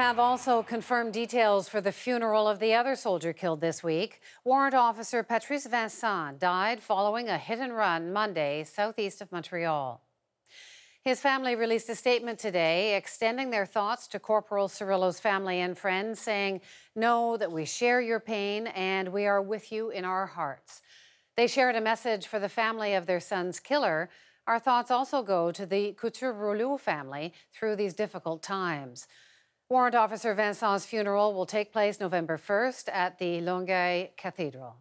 have also confirmed details for the funeral of the other soldier killed this week. Warrant Officer Patrice Vincent died following a hit and run Monday southeast of Montreal. His family released a statement today extending their thoughts to Corporal Cirillo's family and friends, saying, Know that we share your pain and we are with you in our hearts. They shared a message for the family of their son's killer. Our thoughts also go to the Couture-Rouleau family through these difficult times. Warrant Officer Vincent's funeral will take place November 1st at the Longueuil Cathedral.